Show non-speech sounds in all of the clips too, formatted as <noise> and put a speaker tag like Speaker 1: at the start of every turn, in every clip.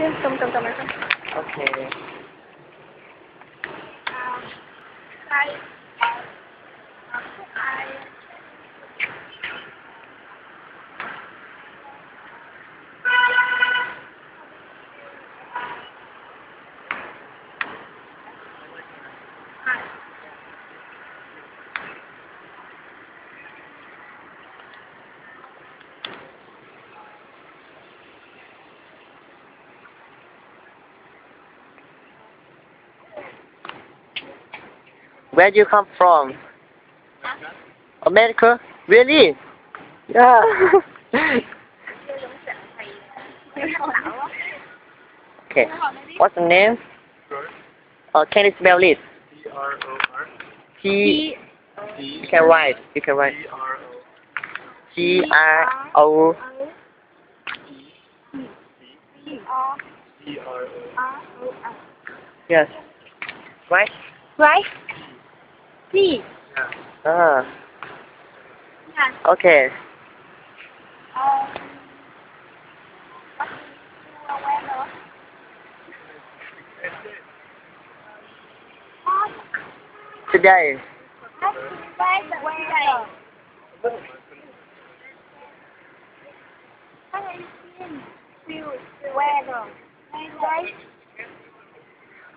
Speaker 1: cầm cầm cầm cầm
Speaker 2: Okay. Where do you come from? America? Really? Yeah. okay. What's the name? Uh, can you spell it?
Speaker 3: P-R-O-R.
Speaker 2: P.
Speaker 3: P.
Speaker 2: You can write. You can write. P R O. Yes. Right.
Speaker 1: right
Speaker 3: Yeah.
Speaker 2: Ah.
Speaker 1: Yeah.
Speaker 2: Okay. Today.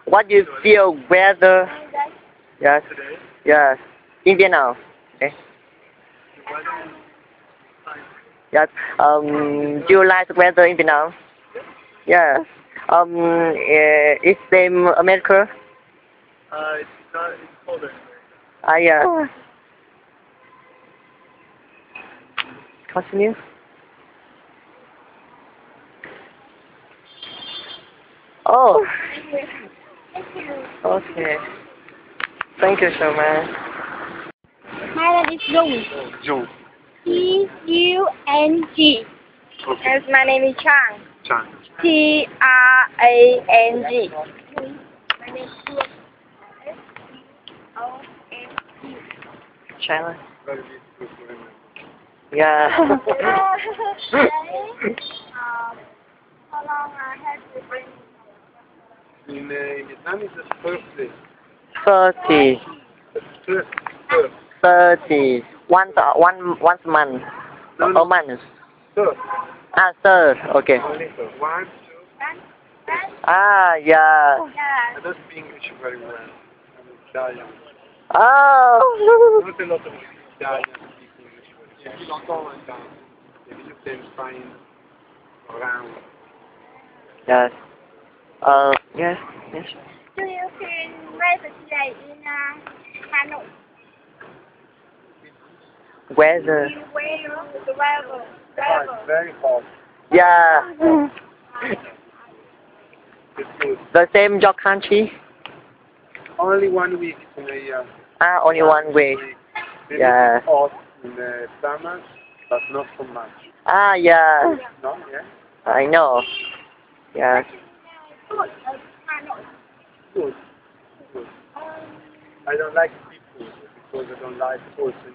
Speaker 2: What do you feel weather? Yes.
Speaker 3: Today,
Speaker 2: Yes. In Vietnam. Okay. Yes. Um, do you like the weather in Vietnam? Yes. Um, uh, it's same America.
Speaker 3: Uh, it's not, it's colder.
Speaker 2: Ah, yeah. Continue. Oh, okay. Thank you so much.
Speaker 1: My name is Dung
Speaker 3: Jung.
Speaker 1: T U N G
Speaker 3: Okay.
Speaker 1: and my name is Chang
Speaker 3: Chang.
Speaker 1: T R A N G My name is O N G
Speaker 2: China.
Speaker 3: Very beautiful.
Speaker 2: Yeah.
Speaker 1: How long I have to bring
Speaker 3: In, uh, Vietnam, it's the first day.
Speaker 2: Thirty.
Speaker 3: The first, first,
Speaker 2: Thirty. Once, uh, one, once a month.
Speaker 3: No,
Speaker 2: A
Speaker 3: no.
Speaker 2: month.
Speaker 3: first.
Speaker 2: Ah, third. Okay.
Speaker 3: Only first. One, two.
Speaker 2: Ah, yeah.
Speaker 3: I don't speak English very well. I'm Italian.
Speaker 2: Oh.
Speaker 3: Not a lot of Italians speak English very well. Maybe not all the time. Maybe you can find around.
Speaker 2: Yes. Uh, yes, yes.
Speaker 1: Do you feel weather today in uh, Hanoi?
Speaker 2: Weather.
Speaker 1: In weather, the weather,
Speaker 3: Hot,
Speaker 1: weather.
Speaker 3: very hot.
Speaker 2: Yeah. <laughs>
Speaker 3: It's.
Speaker 2: The same your country?
Speaker 3: Only one week in a year.
Speaker 2: Ah, only one week.
Speaker 3: Maybe
Speaker 2: Yeah.
Speaker 3: hot in the summer, but not so much.
Speaker 2: Ah, yeah.
Speaker 3: No, yeah.
Speaker 2: I know. Yes.
Speaker 1: Good, uh, Hanoi.
Speaker 3: Good. Good. I don't like seafood because I don't like poison.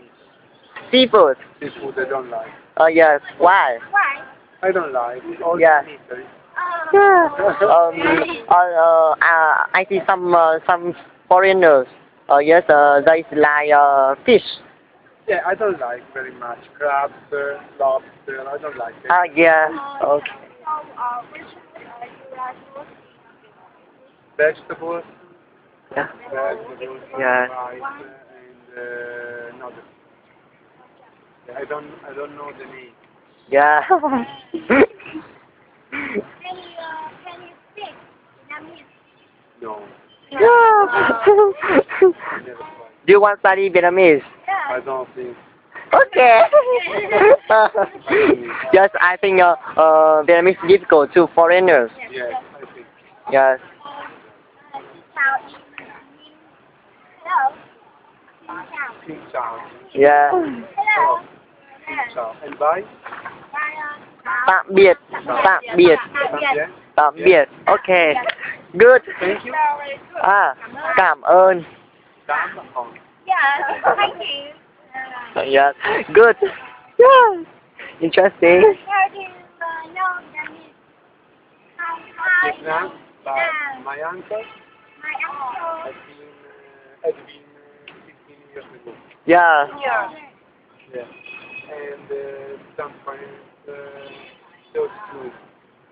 Speaker 2: Seafood.
Speaker 3: Seafood I don't like.
Speaker 2: Oh, yes. Why?
Speaker 1: Why?
Speaker 3: I don't like. It's all
Speaker 2: Yeah.
Speaker 3: in Italy.
Speaker 1: Uh,
Speaker 2: Um, uh, uh, uh, I see some, uh, some foreigners. Uh, yes, uh, there is like, uh, fish.
Speaker 3: Yeah, I don't like very much crabs, uh, lobster. I don't like it.
Speaker 2: Ah, yeah. Okay.
Speaker 1: so, uh, which uh, you are most
Speaker 3: Vegetables,
Speaker 2: Yeah. Yeah.
Speaker 3: and uh, nothing. I don't. I don't know the name.
Speaker 2: Yeah.
Speaker 1: Can you, uh, can you speak Vietnamese?
Speaker 3: No,
Speaker 2: yeah.
Speaker 3: I never tried.
Speaker 2: Do you want to study Vietnamese?
Speaker 1: Yeah.
Speaker 3: I don't think.
Speaker 2: Okay. <laughs> <laughs> yes, I think uh, uh, Vietnamese is difficult to foreigners.
Speaker 3: Yes, I think.
Speaker 2: Yes.
Speaker 1: Chào Hello. Xin chào.
Speaker 3: Xin chào.
Speaker 2: Yeah.
Speaker 1: Hello.
Speaker 3: Xin chào. And bye.
Speaker 1: Bye. uh,
Speaker 2: Tạm biệt. Tạm biệt.
Speaker 1: Tạm biệt.
Speaker 2: Tạm biệt. Okay. Good.
Speaker 3: Thank you.
Speaker 1: Very good.
Speaker 2: À, cảm ơn.
Speaker 3: Cảm ơn.
Speaker 1: Yeah, thank you.
Speaker 2: Yes. Good. Yeah. Interesting.
Speaker 1: How do you uh, know Vietnamese? How, how
Speaker 3: Vietnam, but my uncle
Speaker 1: My uncle.
Speaker 3: Had been 15 years ago.
Speaker 2: Yeah.
Speaker 1: Yeah.
Speaker 3: Yeah. And uh, some friends uh, those two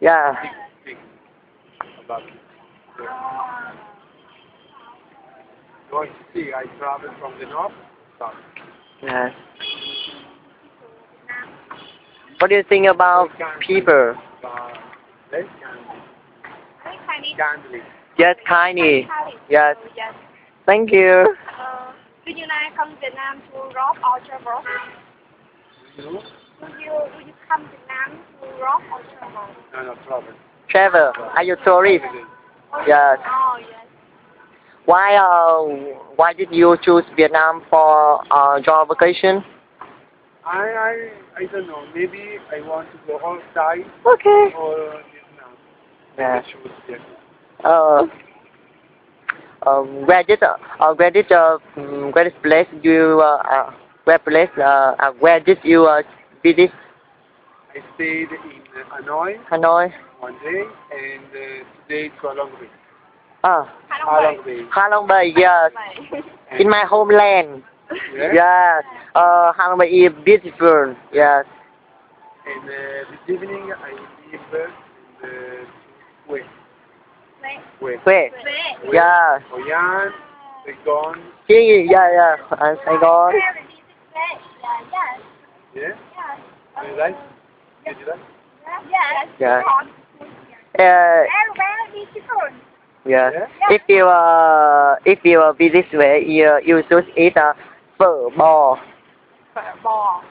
Speaker 2: Yeah.
Speaker 3: speak about it. Yeah. Going to see, I travel from the north to south.
Speaker 2: Yes. What do you think about people?
Speaker 3: Uh, less kindly. Kindly.
Speaker 2: Yes, kindly. Yes.
Speaker 1: Yes.
Speaker 2: Thank you.
Speaker 1: Uh, do you like come Việt Nam to rock or travel?
Speaker 3: You know?
Speaker 1: You do you come Việt Nam to rock or travel?
Speaker 3: No, no, travel.
Speaker 2: Travel. Are you tourist? Yes.
Speaker 1: Oh yes.
Speaker 2: Why uh why did you choose Vietnam for uh your vacation?
Speaker 3: I, I, I don't know. Maybe I want to go outside
Speaker 2: Okay.
Speaker 3: or Vietnam.
Speaker 2: Yeah.
Speaker 3: I choose Vietnam.
Speaker 2: Uh, where did uh, uh, where did uh, mm, where is place you uh, uh where place uh, uh where did you uh, visit
Speaker 3: I stayed in uh, Hanoi
Speaker 2: Hanoi?
Speaker 3: one day and uh, today to Halong Bay.
Speaker 2: Ah,
Speaker 3: Halong Bay.
Speaker 2: Halong Bay. Yes, <laughs> in my homeland.
Speaker 3: Yeah?
Speaker 2: Yes. Uh, Halong Bay is beautiful. Yes.
Speaker 3: And uh, this evening I leave uh, in the Hue. Hue.
Speaker 2: Yeah.
Speaker 3: Hoi An, Saigon.
Speaker 2: Here, yeah, yeah. And Saigon.
Speaker 1: Yes.
Speaker 3: Yeah?
Speaker 1: Yes.
Speaker 3: You like? Did you like?
Speaker 1: Yes.
Speaker 2: Yeah.
Speaker 1: Uh,
Speaker 2: yeah.
Speaker 3: Yeah?
Speaker 2: If you uh, if you uh, visit where you you should eat uh, phở bò,
Speaker 1: Phở bò.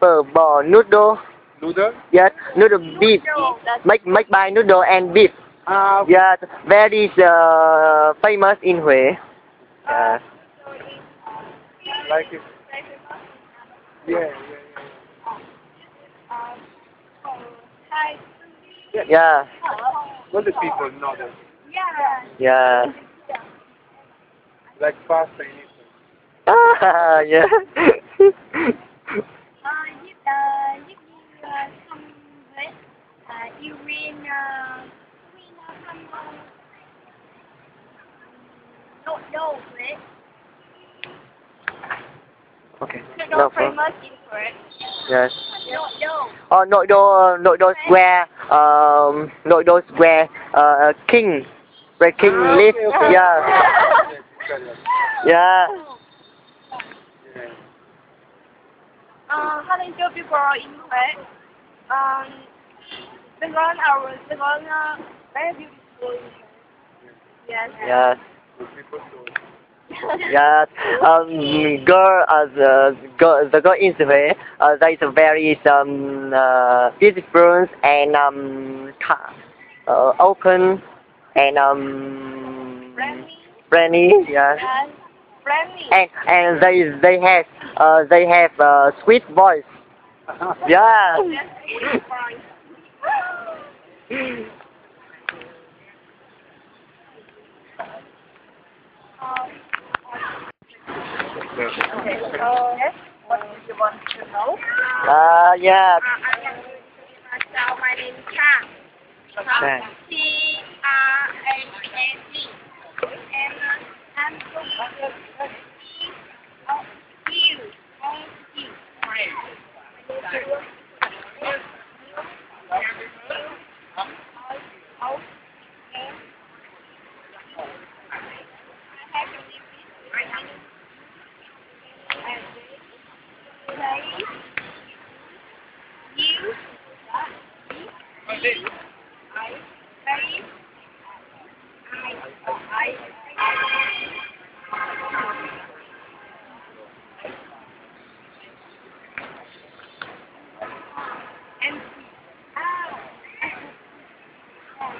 Speaker 2: Phở bò noodle.
Speaker 3: Noodle?
Speaker 2: Yes, noodle beef. Make make by noodle and beef.
Speaker 3: Ah,
Speaker 2: Yes, very uh, famous in Hue. Yes.
Speaker 3: like it. Yeah, yeah,
Speaker 1: Hi.
Speaker 2: Yeah.
Speaker 3: yeah. All the people know that.
Speaker 1: Yeah.
Speaker 2: Yeah.
Speaker 3: Like pasta in Italy.
Speaker 2: Ah, <laughs> yeah.
Speaker 1: Ờ, giúp ờ, giúp như ờ, thăm Huế, ờ, yêu nội đô Huế.
Speaker 2: okay.
Speaker 1: Nội
Speaker 2: No
Speaker 1: đô
Speaker 2: problem.
Speaker 1: famous in Huế.
Speaker 2: Yes.
Speaker 1: Nội đô.
Speaker 2: Oh, nội đô, nội đô square, um, nội đô square, uh, king, where king
Speaker 3: Ah,
Speaker 2: live.
Speaker 3: okay, okay.
Speaker 2: Yeah.
Speaker 3: Yes, Italian.
Speaker 2: Yeah.
Speaker 3: Yeah.
Speaker 1: Uh, how many people in Huế? Um, Saigon, our Saigon, uh, very beautiful. in Huế. Yes.
Speaker 2: Yes. <laughs> Yes. Um, girl, uh, the girl, the girl in Hue, uh, there is a very um, uh, beautiful and um, uh, open and um,
Speaker 1: Friendly.
Speaker 2: friendly. Yes.
Speaker 1: Yes. Friendly.
Speaker 2: And and they they have uh, they have uh, sweet voice. Yeah. <laughs>
Speaker 1: Yes, <laughs> it's fine. Um,
Speaker 3: Yeah.
Speaker 1: Okay, so, yes, what do you want to know?
Speaker 2: Uh, yeah.
Speaker 1: Uh, I can introduce myself. My name is Cha.
Speaker 2: Okay.
Speaker 1: C R A N G. And uh, I'm from the the of you. On you. You.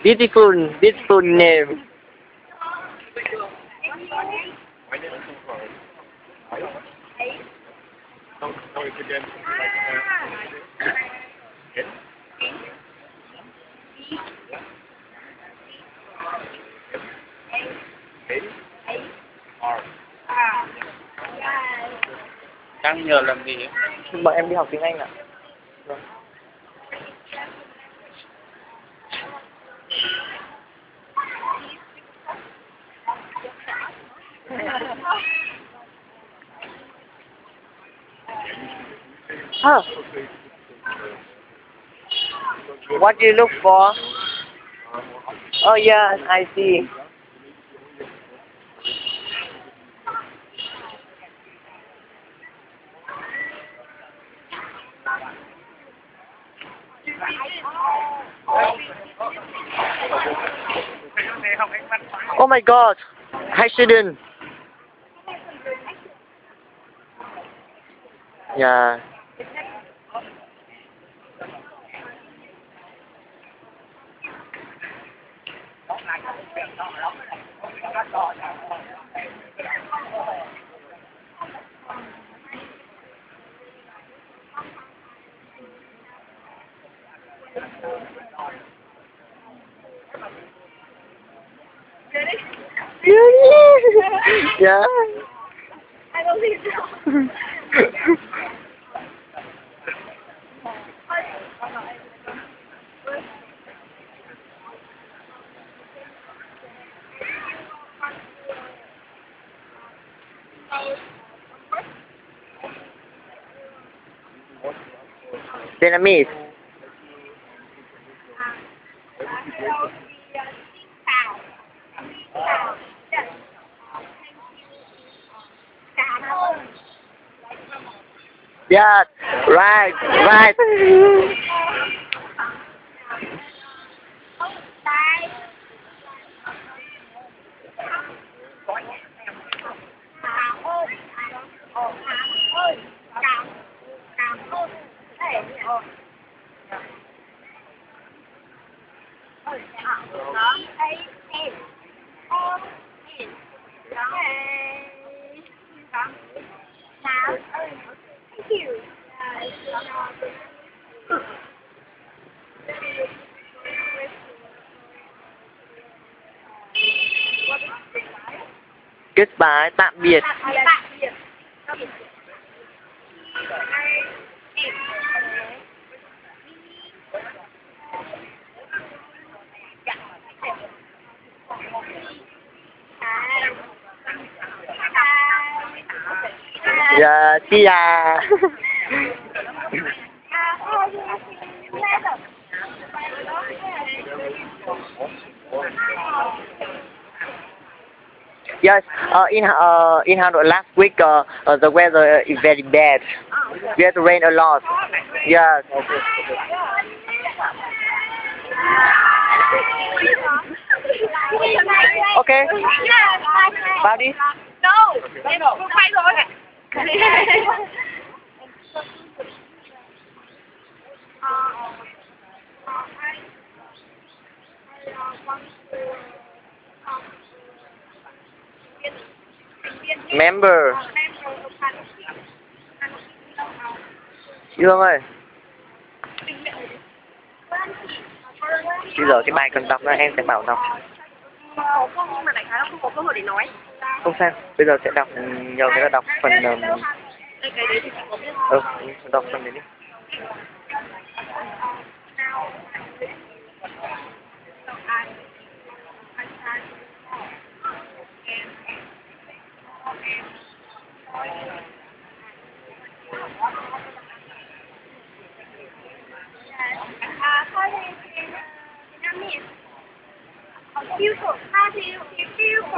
Speaker 2: Beautiful, beautiful name.
Speaker 3: No, no, it's again like uh, yes. A R. Đang nhờ làm gì?
Speaker 2: Bọn em đi học tiếng Anh ạ.
Speaker 1: Huh. What do you look for? Oh yeah, I see. Oh my god, I Ready? Yeah. yeah.
Speaker 4: I don't think so.
Speaker 1: Vietnamese. Yeah, right, right. <laughs> Goodbye, tạm biệt. Yeah, see ya. Yes, uh, in uh, in Hanoi last week, uh, uh, the weather is very bad. We had rain a lot. Yes. Okay. Bao đi.
Speaker 4: No, em không <laughs> <laughs>
Speaker 1: Member. Dương ơi, bây giờ cái bài cần đọc ra em sẽ bảo đọc.
Speaker 4: Không nhưng mà đại khái là không có cơ hội để nói.
Speaker 1: Không sao, bây giờ sẽ đọc, nhờ người ta đọc phần... Um, ừ, đọc phần đấy đi.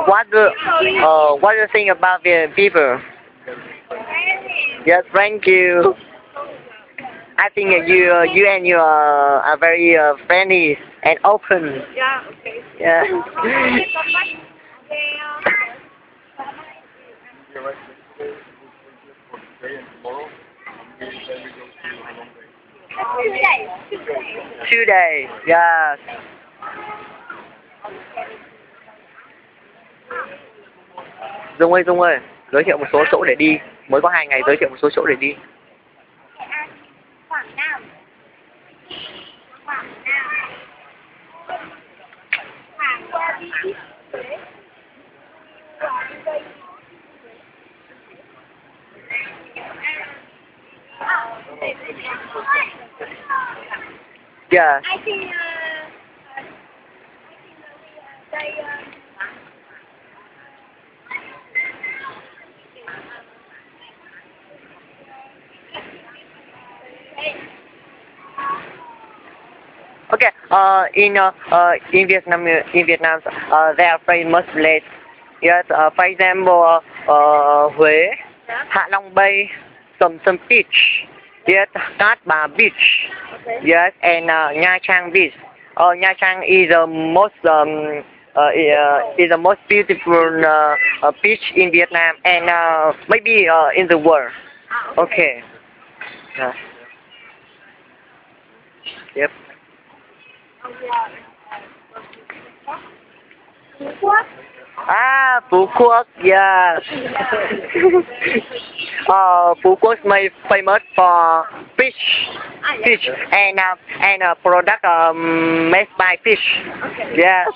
Speaker 1: What do, uh, what do you think about the people? Yes, thank you. I think you, uh, you and you are, are very uh, friendly and open.
Speaker 4: Yeah, okay.
Speaker 1: Yeah. <laughs> <laughs>
Speaker 5: You're right. For today and tomorrow, and then we go to a long day.
Speaker 4: Two days. Two days.
Speaker 1: Two days. Yes. Dung ơi, Dung ơi, giới thiệu một số chỗ để đi. Mới có hai ngày giới thiệu một số chỗ để đi.
Speaker 4: Quảng Nam. Quảng Nam. Quảng qua. Quảng Nam.
Speaker 1: Yeah.
Speaker 4: I think, uh, I uh, Okay, uh,
Speaker 2: in uh, uh, in Vietnam, in Vietnam, uh, there are famous place. Yes, uh, for example, uh, Huế, Hạ Long Bay, Sầm Sầm Beach. Yes, Bà Beach.
Speaker 1: Okay.
Speaker 2: Yes, and uh, Nha Trang Beach. Uh, Nha Trang is the most um, uh, uh, is the most beautiful uh, uh, beach in Vietnam and uh, maybe uh, in the world.
Speaker 1: Ah,
Speaker 2: Okay. Yeah. Yep.
Speaker 1: Oh, Quốc.
Speaker 2: Ah, Phú yeah. uh, Phú my famous for fish,
Speaker 1: Ah,
Speaker 2: fish and uh, and uh, product um, made by fish.
Speaker 1: Okay.
Speaker 2: Yes.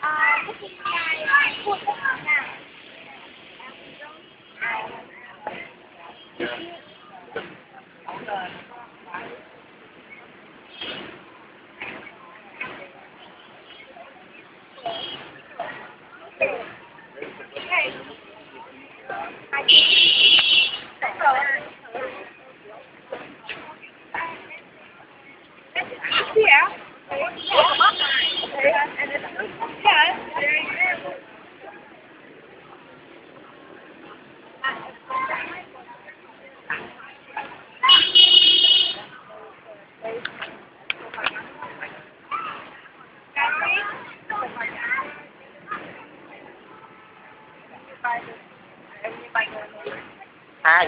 Speaker 1: À, cái gì này, Phú Quốc nào? Yeah. Okay. And it's, yeah,
Speaker 2: Ah,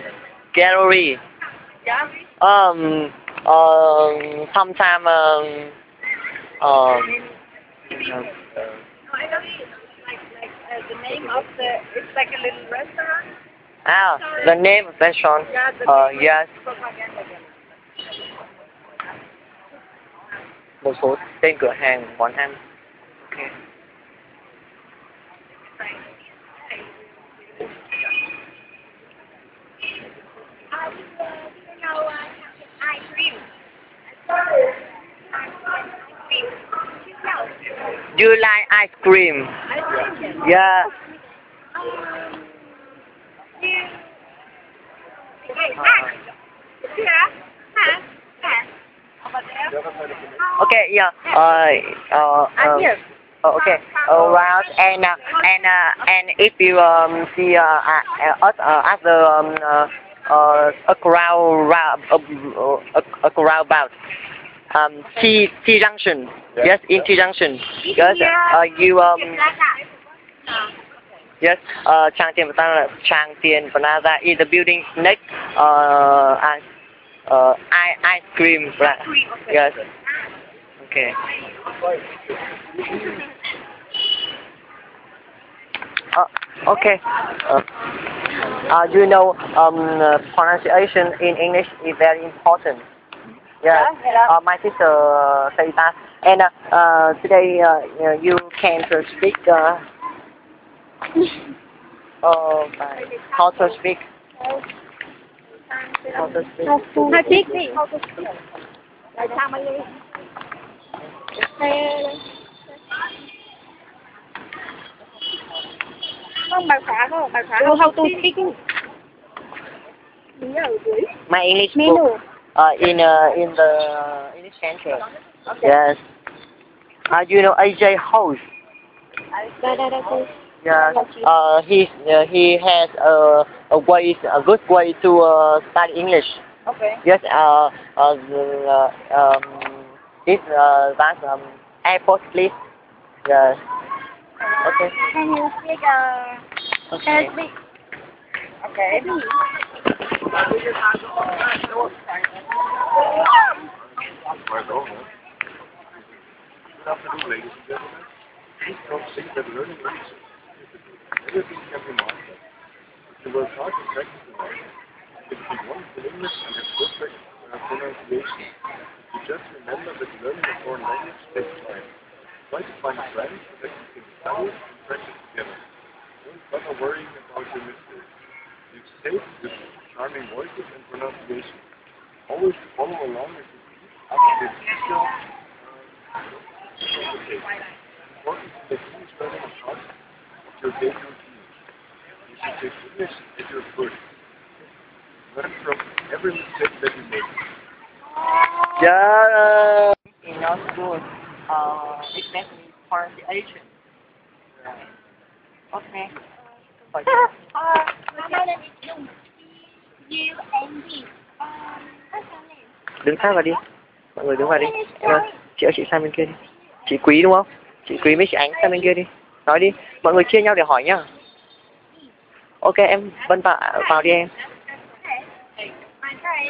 Speaker 2: gallery. Um, um, sometime um, um,
Speaker 1: uh, the name of the, it's like a little restaurant.
Speaker 2: ah, the name of restaurant.
Speaker 1: Yeah, the
Speaker 2: Uh, yes. một số tên cửa hàng quán ăn. Okay.
Speaker 1: Uh, you know, uh, ice cream.
Speaker 2: You like ice cream? Yeah.
Speaker 1: Okay, ah. Yeah. Ah. Ah. Over there.
Speaker 2: Okay, yeah. Uh, uh, um. Oh, okay. Around and uh, and uh, and if you um see uh, uh, uh, uh other um uh, uh a crowd uh, a, a crowd about um T T junction. Yes in T junction. Yes uh you um yes uh Trang Tiền Plaza Trang Tiền Plaza is the building next uh uh, uh ice ice cream right yes. Okay. Uh, okay. Uh, uh, you know, um, uh, pronunciation in English is very important. Yeah. Uh, my sister uh, says that, and uh, uh, today uh, you, know, you can to speak. Uh, <laughs> oh, my, how to speak? How to speak?
Speaker 1: Hai chiếc đi. Tại sao mà đi? Không bài khóa không? Bài khóa không? How to speak? Nhớ ở dưới.
Speaker 2: My English
Speaker 1: Menu.
Speaker 2: book. Uh, in uh, in the English center. Yes. Uh, you know AJ House. Yeah. Uh, he uh, he has a a way a good way to uh, study English.
Speaker 1: Okay.
Speaker 2: Yes. Uh, uh, the, uh um, this uh that um airport please. Yes. Okay.
Speaker 1: Can you speak uh,
Speaker 2: Okay.
Speaker 1: Arabic?
Speaker 3: Afternoon, ladies and gentlemen. Don't think that learning is you language, and. You just remember that learning foreign takes time. Try to find friends that you can study and practice together. Don't bother worrying about your mistakes. You stay with charming voices and pronunciation. Always follow along as you speak up to the teacher. Okay. Important to make English learning a part of your daily routine. You should take English at your first. Learn from every mistake that you make.
Speaker 2: Yeah. not good. Uh, it makes me pronunciation. Okay.
Speaker 1: My name is Dung. U N D.
Speaker 2: Đứng sát vào đi. Mọi người đứng vào đi. Em ơi, chị ơi chị sang bên kia đi. Chị Quý đúng không? Chị Quý với chị Ánh sang bên kia đi. Nói đi. Mọi người chia nhau để hỏi nhá. Ok em Vân vào vào đi em.
Speaker 1: Okay.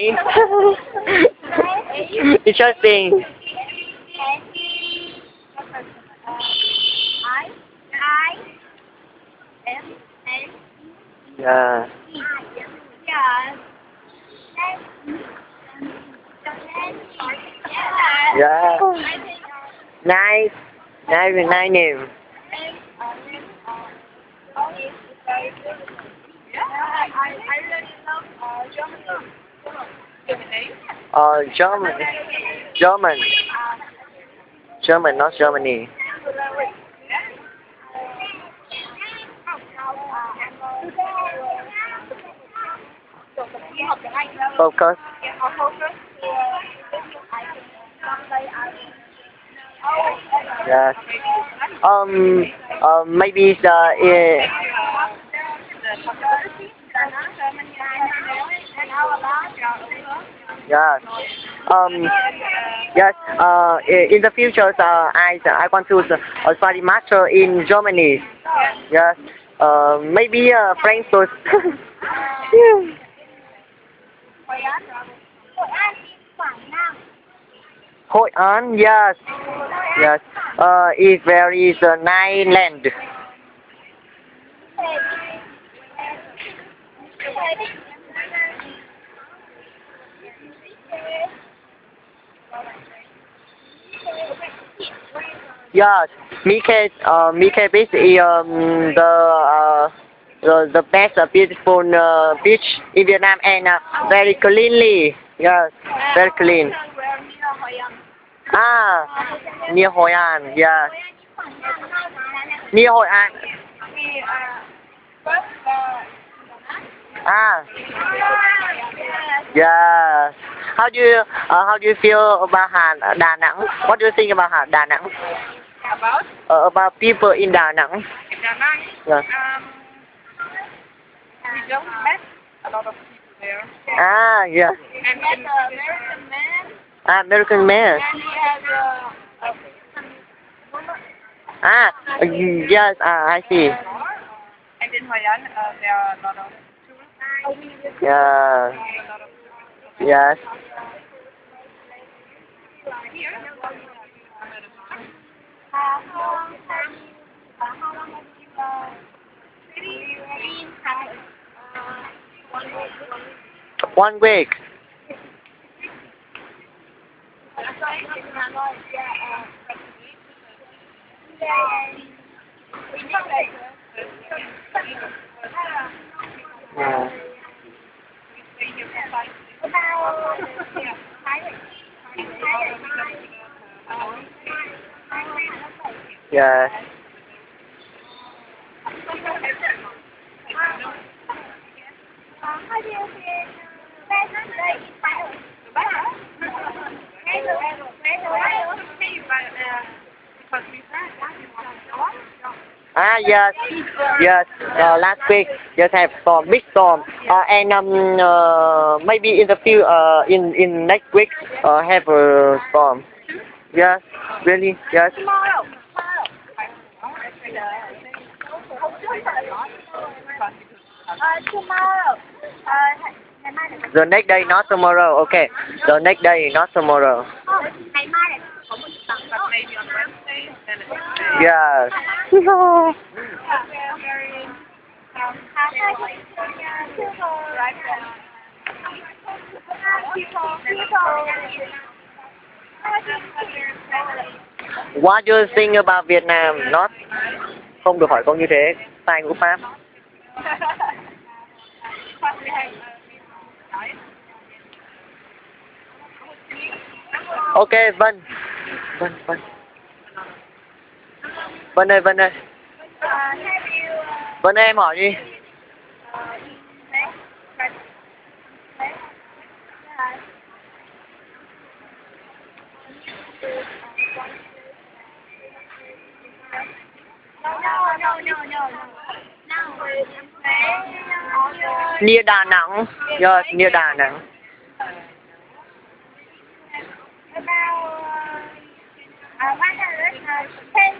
Speaker 1: <laughs>
Speaker 2: Jane. Interesting.
Speaker 1: I I M N
Speaker 2: Yeah.
Speaker 1: Yeah.
Speaker 2: Yeah. Nice. Nice, nice name.
Speaker 1: I I really love uh, German.
Speaker 2: Uh, German. German. German, not Germany. Focus. Yes. Um. Um. Maybe the. Uh, yes. Um. Yes. Uh. In the future, uh, I I want to uh, study master in Germany. Yes. Uh. Maybe uh, Frankfurt. <laughs> Hội An, yes, yes. Uh, it's very uh, nice land. Yes, Mike, uh, Mike Beach is um, the uh, the the best uh, beautiful uh, beach in Vietnam and uh, very cleanly. Yes, very clean. Ah, near Hoi An, yeah. Near Hoi An. Ah, yeah. How do you uh, how do you feel about Han, Đà Nẵng? What do you think about Han, Đà Nẵng?
Speaker 6: About
Speaker 2: Uh, about people in Đà Nẵng?
Speaker 6: Da Nang,
Speaker 2: Yeah.
Speaker 6: um, we don't met a lot of people there.
Speaker 2: Ah, yeah.
Speaker 6: And in,
Speaker 2: Ah, American man. Ah, yes, ah, I see.
Speaker 6: and in Hoi An, uh, there are a lot of.
Speaker 2: Yeah, yes. One week. Yeah. Yes. Ah, yes, yes. Uh, last week, just have storm, big storm, uh, and um, uh, maybe in the few, uh, in in next week, uh, have a storm. Yes, really, yes. The next day, not tomorrow. Okay. The next day, not tomorrow.
Speaker 1: Không, Yeah. <laughs>
Speaker 2: What do you think about Vietnam? Not không được hỏi con như thế. Tài ngữ pháp. <laughs> ok, vâng. Vâng, vâng. Vân ơi, Vân ơi,
Speaker 1: Uh, have you uh,
Speaker 2: Vân ơi em hỏi đi.
Speaker 1: uh, eaten snake? But snake? Yeah. No, no, no, no, no, no. No. Snake.
Speaker 2: Near Đà Nẵng. Yes, near Đà Nẵng.
Speaker 1: About uh, uh, 110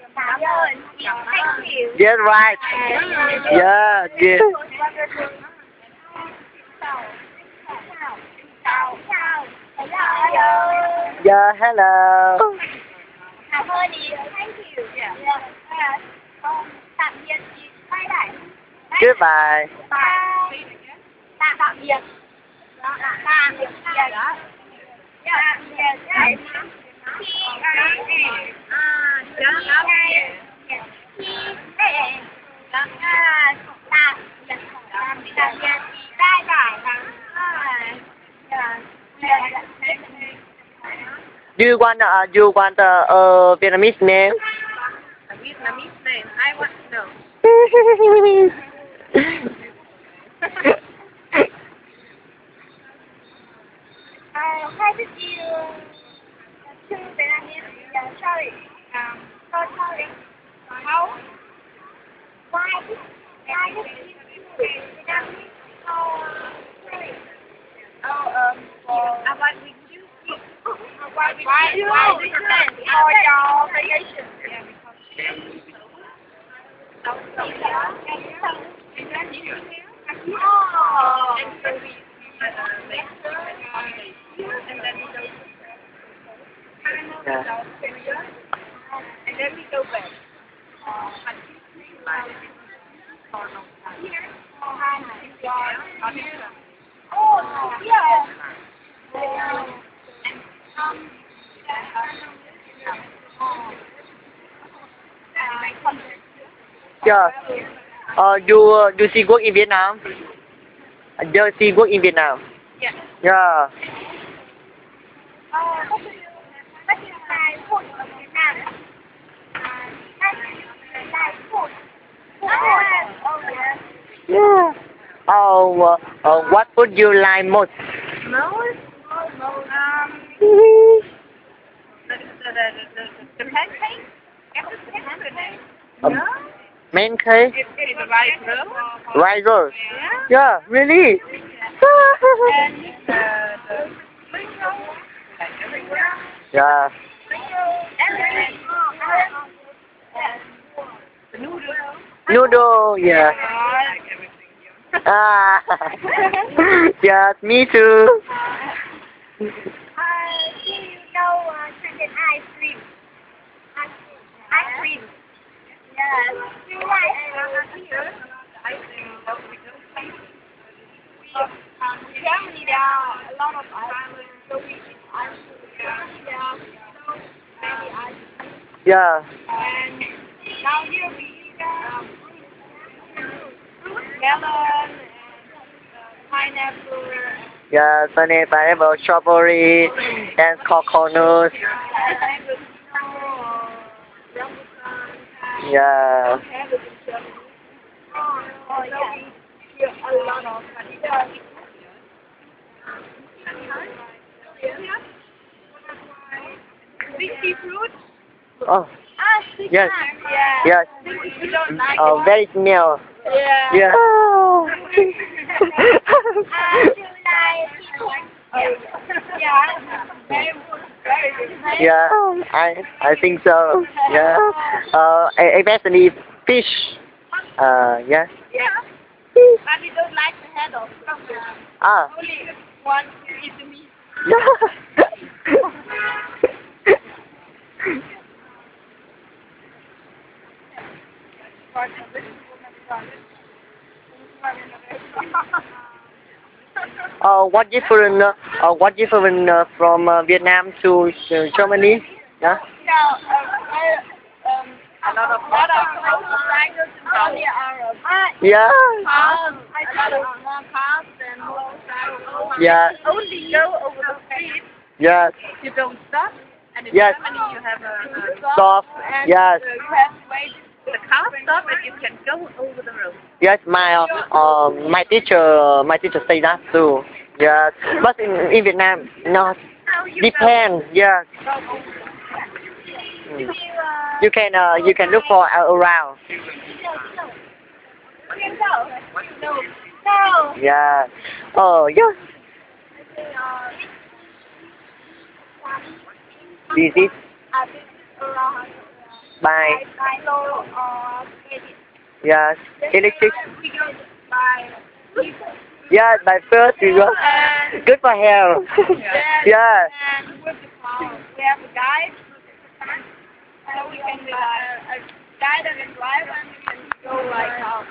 Speaker 2: Yes, right. Yeah,
Speaker 1: yes.
Speaker 2: Yeah, hello.
Speaker 1: Cảm ơn. Thank you. Yeah. yeah. Uh, tạm biệt. Bye bye.
Speaker 2: Goodbye.
Speaker 1: Bye. Tạm tạm biệt. Tạm biệt. Tạm biệt. Tạm biệt.
Speaker 2: Do you want uh, do you want uh, uh Vietnamese name?
Speaker 6: A Vietnamese name. I want to know.
Speaker 1: How did you to Vietnamese? Yeah, sorry. Um, so sorry. How? Why? Why did you choose Vietnamese? Oh, sorry.
Speaker 6: Oh, um, uh, what we do?
Speaker 1: Why did
Speaker 6: Why-
Speaker 1: you
Speaker 6: why
Speaker 1: choose
Speaker 6: did you
Speaker 1: it
Speaker 6: choose
Speaker 1: for
Speaker 6: it?
Speaker 1: your vacation?
Speaker 6: Yeah, because
Speaker 1: Oh.
Speaker 6: and so we, we uh, make and then we go
Speaker 2: Yeah.
Speaker 6: And then we go back. Uh, but like, for a long time. Yeah, on here.
Speaker 1: Oh, yeah.
Speaker 6: And um,
Speaker 2: Yeah. Uh, you uh, you see work in Vietnam? Uh, You see work in Vietnam?
Speaker 6: yeah.
Speaker 2: Yeah.
Speaker 1: Yeah.
Speaker 2: Oh, uh, uh, what would you like most?
Speaker 6: Most, um, the, the, the, the, the pancake? Em thích cái món này.
Speaker 2: Um. Man cake?
Speaker 6: It's, it's right room.
Speaker 2: Rice rolls?
Speaker 6: Yeah.
Speaker 2: Really?
Speaker 6: And the, the <laughs> spring roll, like everywhere.
Speaker 2: yeah.
Speaker 6: Everything. The noodles.
Speaker 2: Noodle, yeah. Ah. <laughs> yeah, me too.
Speaker 1: Uh, do you know uh, chicken ice cream? Ice ice cream. Yes. Do you like here?
Speaker 6: I think that we do.
Speaker 1: Um, Germany there are a lot of ice cream, so we eat ice cream. There are so many ice cream.
Speaker 2: Yeah.
Speaker 1: And now here we um, pineapple,
Speaker 2: Yeah, sunny pineapple, strawberry, and coconut. Yeah.
Speaker 1: Oh, oh yeah. Here a lot of vanilla.
Speaker 6: Sticky fruit?
Speaker 2: Oh,
Speaker 1: sweet
Speaker 2: Yes. yes.
Speaker 6: Like
Speaker 2: Oh, very smell.
Speaker 1: Yeah.
Speaker 2: Yeah.
Speaker 1: Ah, do you like people? Yeah. Very good. Very good.
Speaker 2: Yeah, I I think so. Yeah. Uh, e- especially fish. Uh, yeah.
Speaker 1: Yeah. But we don't like the head of
Speaker 2: Ah.
Speaker 1: Only one eat the meat.
Speaker 2: Uh, what different? Uh, uh, what different uh, from uh, Vietnam to uh, Germany? Yeah.
Speaker 4: Uh, I, um, a lot of lot of motorcycles in Saudi Arabia.
Speaker 2: Yeah.
Speaker 4: Cars, a lot of small cars and.
Speaker 2: Yeah.
Speaker 4: Only go over the street.
Speaker 2: Yes.
Speaker 4: You don't stop. And in
Speaker 2: Yes.
Speaker 4: Germany you have a, a
Speaker 2: Stop.
Speaker 4: And
Speaker 2: Yes.
Speaker 4: uh, you have to wait. The car stop and you can go over the road.
Speaker 2: Yes. My uh, uh, my teacher my teacher say that too. Yes. But in in Vietnam, not depend. Yes. Mm. You can uh, you can look for uh, around. Yeah. Oh yeah. This is by
Speaker 4: low or
Speaker 2: yes electric. Yeah, by first we go. Good for health. <laughs> yeah.
Speaker 4: And with the car, we have a guide. So we can uh, a guide and a driver and we can go like out.